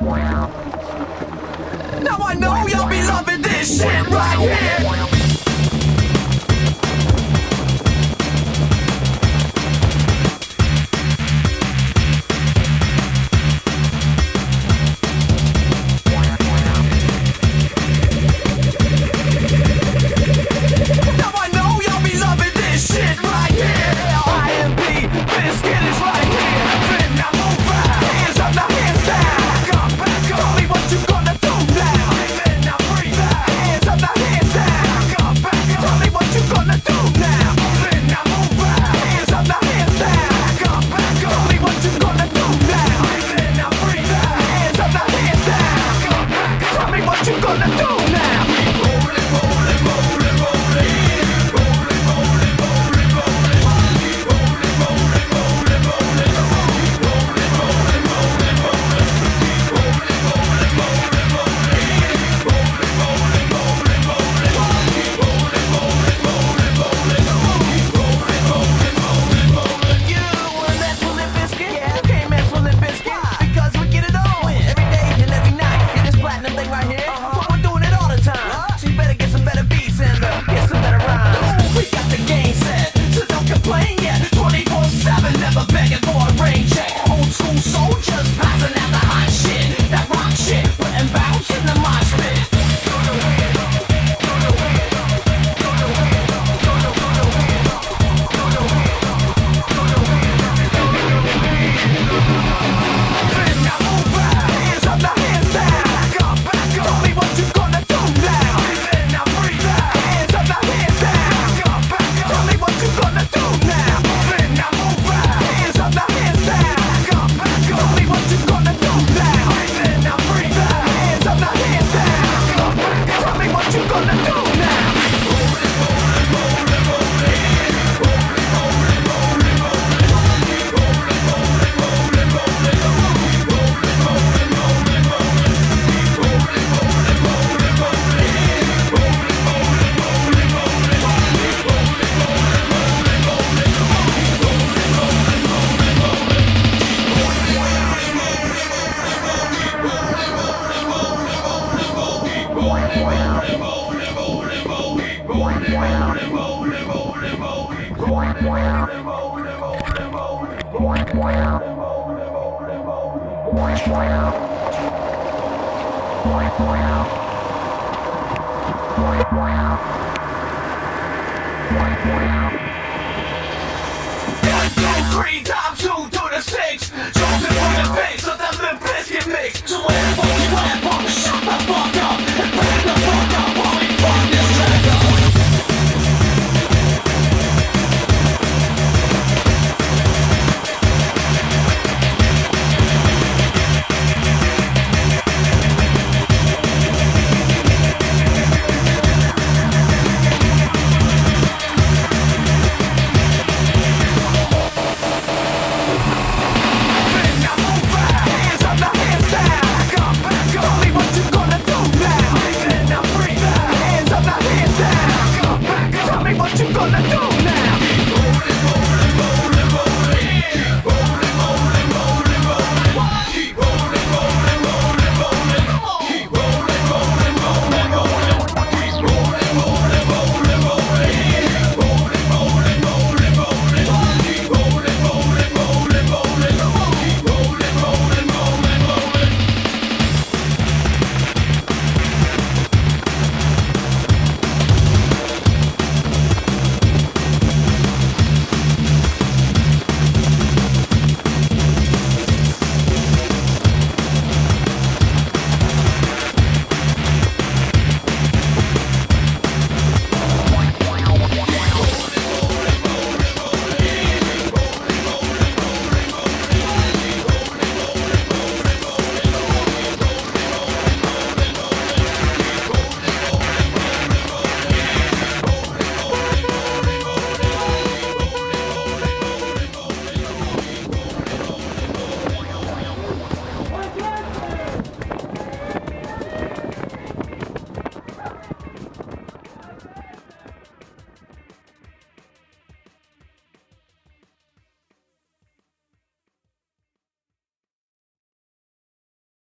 Now I know y'all be loving this shit right here. Three times!